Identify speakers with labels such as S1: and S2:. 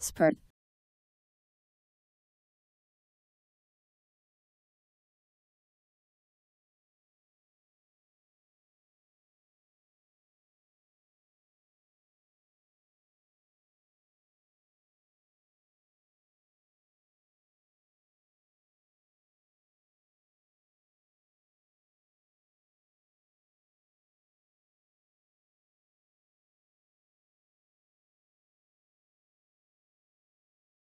S1: Spurt